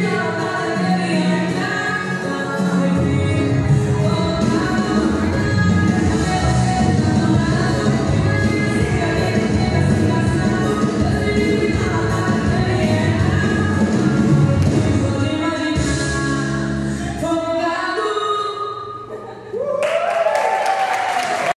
Yeah.